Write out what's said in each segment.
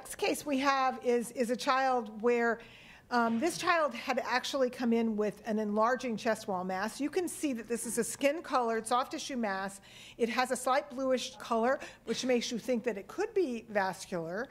next case we have is, is a child where um, this child had actually come in with an enlarging chest wall mass. You can see that this is a skin colored soft tissue mass. It has a slight bluish color, which makes you think that it could be vascular.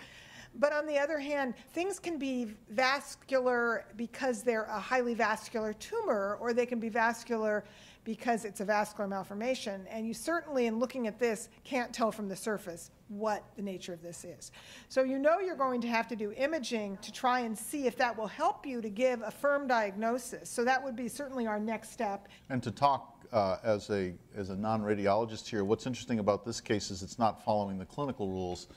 But on the other hand, things can be vascular because they're a highly vascular tumor, or they can be vascular because it's a vascular malformation. And you certainly, in looking at this, can't tell from the surface what the nature of this is. So you know you're going to have to do imaging to try and see if that will help you to give a firm diagnosis. So that would be certainly our next step. And to talk uh, as a, as a non-radiologist here, what's interesting about this case is it's not following the clinical rules.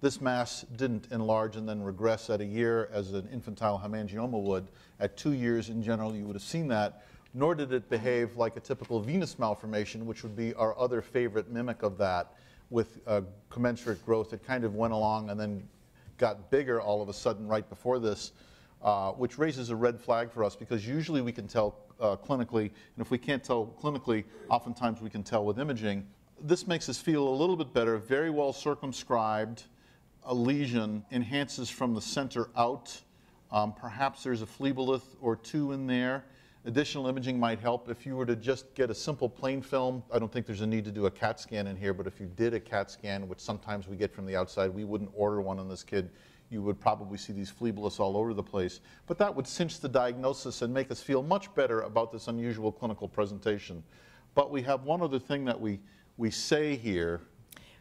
This mass didn't enlarge and then regress at a year as an infantile hemangioma would. At two years, in general, you would have seen that. Nor did it behave like a typical venous malformation, which would be our other favorite mimic of that, with uh, commensurate growth. It kind of went along and then got bigger all of a sudden right before this, uh, which raises a red flag for us because usually we can tell uh, clinically, and if we can't tell clinically, oftentimes we can tell with imaging. This makes us feel a little bit better, very well circumscribed a lesion enhances from the center out. Um, perhaps there's a phlebolith or two in there. Additional imaging might help. If you were to just get a simple plain film, I don't think there's a need to do a CAT scan in here, but if you did a CAT scan, which sometimes we get from the outside, we wouldn't order one on this kid. You would probably see these phleboliths all over the place. But that would cinch the diagnosis and make us feel much better about this unusual clinical presentation. But we have one other thing that we, we say here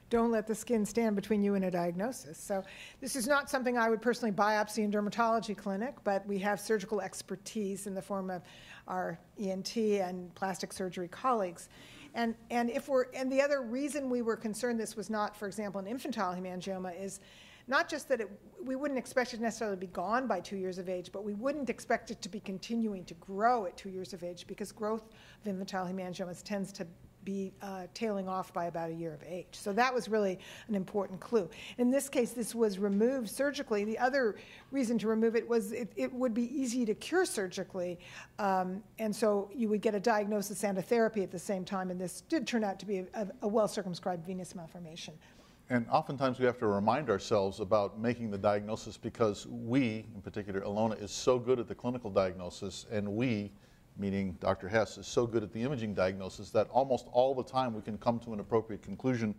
don't let the skin stand between you and a diagnosis. So this is not something I would personally biopsy in dermatology clinic, but we have surgical expertise in the form of our ENT and plastic surgery colleagues. And, and if we're and the other reason we were concerned this was not, for example, an infantile hemangioma is not just that it, we wouldn't expect it necessarily to be gone by two years of age, but we wouldn't expect it to be continuing to grow at two years of age because growth of infantile hemangiomas tends to be uh, tailing off by about a year of age. So that was really an important clue. In this case, this was removed surgically. The other reason to remove it was it, it would be easy to cure surgically, um, and so you would get a diagnosis and a therapy at the same time, and this did turn out to be a, a well circumscribed venous malformation. And oftentimes we have to remind ourselves about making the diagnosis because we, in particular, Ilona, is so good at the clinical diagnosis, and we, meaning Dr. Hess, is so good at the imaging diagnosis that almost all the time we can come to an appropriate conclusion